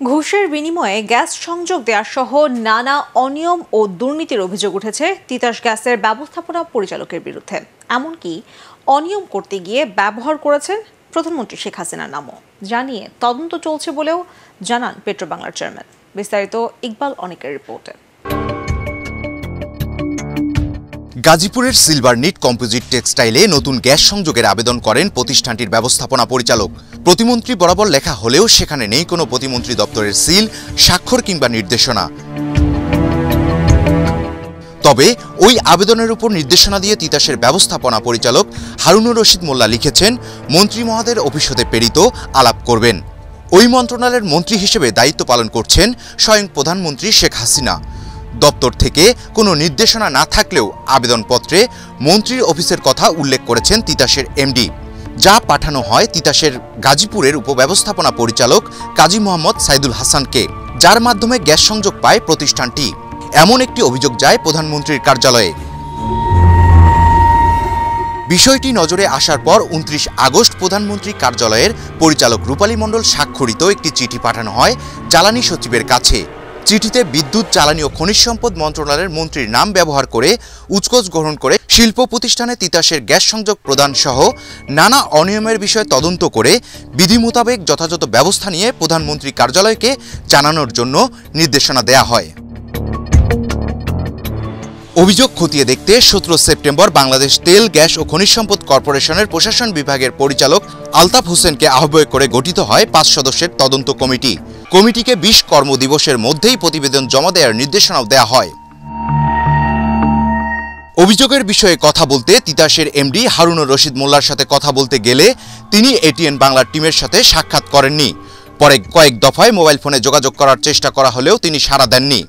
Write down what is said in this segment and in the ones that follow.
ঘুষের বিনিময়ে গ্যাস সংযোগ দেওয়া সহ নানা অনিয়ম ও দুর্নীতির অভিযোগ উঠেছে তিতাস গ্যাসের ব্যবস্থাপনা পরিচালকের বিরুদ্ধে। এমনকি অনিয়ম করতে গিয়ে ব্যবহার করেছেন প্রধানমন্ত্রী শেখ হাসিনার নামও। জানিয়ে তদন্ত চলছে বলেও জানান পেট্রো বাংলার চেয়ারম্যান। বিস্তারিত ইকবাল অনেকের রিপোর্টে। গাজীপুরের সিলভার নিট কম্পোজিট টেক্সটাইলে নতুন গ্যাস সংযোগের আবেদন করেন প্রতিষ্ঠানটির ব্যবস্থাপনা পরিচালক। প্রতিমন্ত্রী বরাবর লেখা হলেও সেখানে নেই কোনো প্রতিমন্ত্রী দপ্তরের সিল, স্বাক্ষর কিংবা নির্দেশনা। তবে ওই আবেদনের উপর নির্দেশনা দিয়ে তিতাসের ব্যবস্থাপনা পরিচালক হারুনুর রশিদ মোল্লা লিখেছেন, মন্ত্রী মহাদের অফিস হতে প্রেরিত, আলাপ করবেন। ওই মন্ত্রণালয়ের মন্ত্রী হিসেবে দায়িত্ব পালন করছেন স্বয়ং প্রধানমন্ত্রী শেখ হাসিনা। দপ্তর থেকে কোনো নির্দেশনা না থাকলেও আবেদনপত্রে মন্ত্রীর অফিসের কথা উল্লেখ করেছেন তিতাসের এমডি। যা পাঠানো হয় তিতাসের গাজীপুরের উপব্যবস্থাপনা পরিচালক কাজী মোহাম্মদ সাইদুল হাসানকে, যার মাধ্যমে গ্যাস সংযোগ পায় প্রতিষ্ঠানটি। এমন একটি অভিযোগ যায় প্রধানমন্ত্রীর কার্যালয়ে। বিষয়টি নজরে আসার পর উনত্রিশ আগস্ট প্রধানমন্ত্রী কার্যালয়ের পরিচালক রূপালী মণ্ডল স্বাক্ষরিত একটি চিঠি পাঠানো হয় জ্বালানি সচিবের কাছে। চিঠিতে বিদ্যুৎ চালানি ও খনিজ সম্পদ মন্ত্রণালয়ের মন্ত্রীর নাম ব্যবহার করে উচকোচ গ্রহণ করে শিল্প প্রতিষ্ঠানে তিতাসের গ্যাস সংযোগ প্রদান সহ নানা অনিয়মের বিষয়ে তদন্ত করে বিধি মোতাবেক যথাযথ ব্যবস্থা নিয়ে প্রধানমন্ত্রী কার্যালয়কে জানানোর জন্য নির্দেশনা দেয়া হয়। অভিযোগ খতিয়ে দেখতে সতেরো সেপ্টেম্বর বাংলাদেশ তেল, গ্যাস ও খনিজ সম্পদ কর্পোরেশনের প্রশাসন বিভাগের পরিচালক আলতাফ হোসেনকে আহ্বায়ক করে গঠিত হয় পাঁচ সদস্যের তদন্ত কমিটি। কমিটিকে বিশ কর্মদিবসের মধ্যেই প্রতিবেদন জমা দেওয়ার নির্দেশনাও দেওয়া হয়। অভিযোগের বিষয়ে কথা বলতে তিতাসের এমডি হারুনুর রশিদ মোল্লার সাথে কথা বলতে গেলে তিনি এটিএন বাংলার টিমের সাথে সাক্ষাৎ করেননি। পরে কয়েক দফায় মোবাইল ফোনে যোগাযোগ করার চেষ্টা করা হলেও তিনি সাড়া দেননি।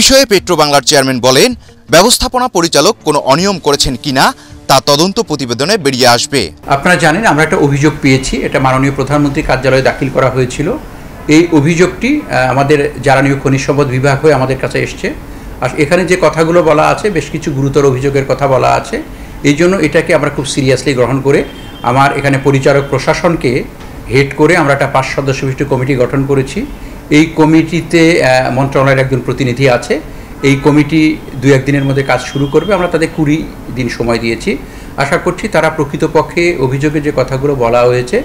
বিষয়ে পেট্রো বাংলার চেয়ারম্যান বলেন, ব্যবস্থাপনা পরিচালক কোনো অনিয়ম করেছেন কিনা, তা তদন্ত প্রতিবেদনে বেরিয়ে আসবে। আপনারা জানেন, আমরা একটা অভিযোগ পেয়েছি, এটা মাননীয় প্রধানমন্ত্রী কার্যালয়ে দাখিল করা হয়েছিল। এই অভিযোগটি আমাদের জ্বালানি ও খনিজ সম্পদ বিভাগ হয়ে আমাদের কাছে এসছে। আর এখানে যে কথাগুলো বলা আছে, বেশ কিছু গুরুতর অভিযোগের কথা বলা আছে। এই জন্য এটাকে আমরা খুব সিরিয়াসলি গ্রহণ করে আমার এখানে পরিচালক প্রশাসনকে হেড করে আমরা একটা পাঁচ সদস্য বিশিষ্ট কমিটি গঠন করেছি। এই কমিটিতে মন্ত্রণালয়ের একজন প্রতিনিধি আছে। এই কমিটি দু একদিনের মধ্যে কাজ শুরু করবে। আমরা তাদের কুড়ি দিন সময় দিয়েছি। আশা করছি তারা প্রকৃতপক্ষে অভিযোগে যে কথাগুলো বলা হয়েছে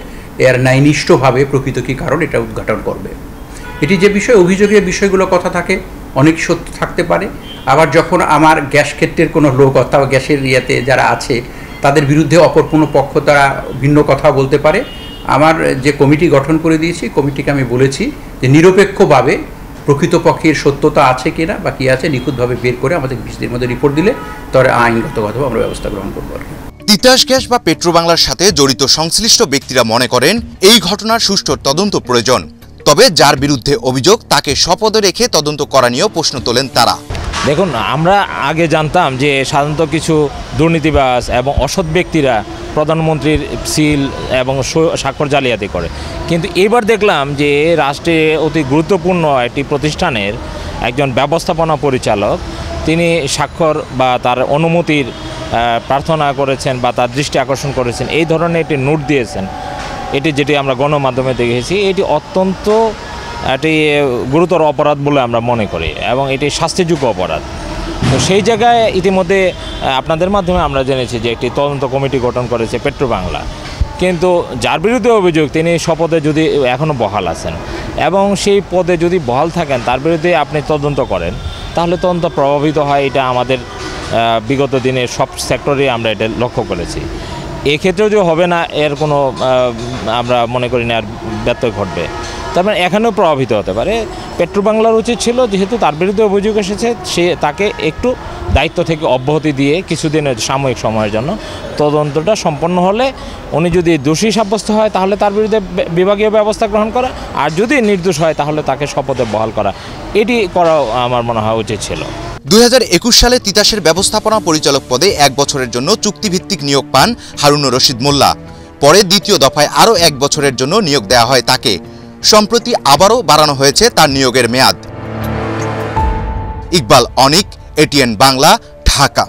এর ন্যায়নিষ্ঠভাবে প্রকৃত কী কারণ এটা উদ্ঘাটন করবে। এটি যে বিষয় অভিযোগের বিষয়গুলো কথা থাকে, অনেক সত্য থাকতে পারে। আবার যখন আমার গ্যাস ক্ষেত্রের কোনো লোক অথবা গ্যাসের ইয়েতে যারা আছে, তাদের বিরুদ্ধে অপর কোনো পক্ষ তারা ভিন্ন কথা বলতে পারে। আমার যে কমিটি গঠন করে দিয়েছি, কমিটিকে আমি বলেছি যে নিরপেক্ষভাবে প্রকৃতপক্ষের সত্যতা আছে কিনা বা কী আছে নিখুঁতভাবে বের করে আমাদের বিশ দিনের মধ্যে রিপোর্ট দিলে তবে আইনগতভাবে আমরা ব্যবস্থা গ্রহণ করব আর কি। তিতাস গ্যাস বা পেট্রোবাংলার সাথে জড়িত সংশ্লিষ্ট ব্যক্তিরা মনে করেন এই ঘটনার সুষ্ঠু তদন্ত প্রয়োজন। তবে যার বিরুদ্ধে অভিযোগ তাকে শপথে রেখে তদন্ত করা নিয়েও প্রশ্ন তোলেন তারা। দেখুন আমরা আগে জানতাম যে সাধারণত কিছু দুর্নীতিবাস এবং অসৎ ব্যক্তিরা প্রধানমন্ত্রীর সিল এবং স্বাক্ষর জালিয়াতি করে। কিন্তু এবার দেখলাম যে রাষ্ট্রে অতি গুরুত্বপূর্ণ একটি প্রতিষ্ঠানের একজন ব্যবস্থাপনা পরিচালক, তিনি স্বাক্ষর বা তার অনুমতির প্রার্থনা করেছেন বা তার দৃষ্টি আকর্ষণ করেছেন, এই ধরনের একটি নোট দিয়েছেন। এটি যেটি আমরা গণমাধ্যমে দেখেছি, এটি অত্যন্ত একটি গুরুতর অপরাধ বলে আমরা মনে করি এবং এটি শাস্তিযোগ্য অপরাধ। তো সেই জায়গায় ইতিমধ্যে আপনাদের মাধ্যমে আমরা জেনেছি যে একটি তদন্ত কমিটি গঠন করেছে পেট্রো বাংলা কিন্তু যার বিরুদ্ধে অভিযোগ, তিনি শপথে যদি এখনও বহাল আছেন এবং সেই পদে যদি বহাল থাকেন, তার বিরুদ্ধে আপনি তদন্ত করেন, তাহলে তদন্ত প্রভাবিত হয়। এটা আমাদের বিগত দিনে সব সেক্টরে আমরা এটা লক্ষ্য করেছি। এক্ষেত্রেও যে হবে না, এর কোনো আমরা মনে করি না, আর ব্যত্যয় ঘটবে। তার মানে এখানেও প্রভাবিত হতে পারে। পেট্রো বাংলার উচিত ছিল, যেহেতু তার বিরুদ্ধে অভিযোগ এসেছে, সে তাকে একটু দায়িত্ব থেকে অব্যাহতি দিয়ে কিছুদিনের সাময়িক সময়ের জন্য তদন্তটা সম্পন্ন হলে উনি যদি দোষী সাব্যস্ত হয়, তাহলে তার বিরুদ্ধে বিভাগীয় ব্যবস্থা গ্রহণ করা, আর যদি নির্দোষ হয়, তাহলে তাকে শপথে বহাল করা। এটি করা আমার মনে হয় উচিত ছিল। দুই হাজার একুশ সালে তিতাসের ব্যবস্থাপনা পরিচালক পদে এক বছরের জন্য চুক্তিভিত্তিক নিয়োগ পান হারুনুর রশিদ মোল্লা। পরে দ্বিতীয় দফায় আরও এক বছরের জন্য নিয়োগ দেওয়া হয় তাকে। সম্প্রতি আবারও বাড়ানো হয়েছে তার নিয়োগের মেয়াদ। ইকবাল অনিক এটিএন বাংলা ঢাকা।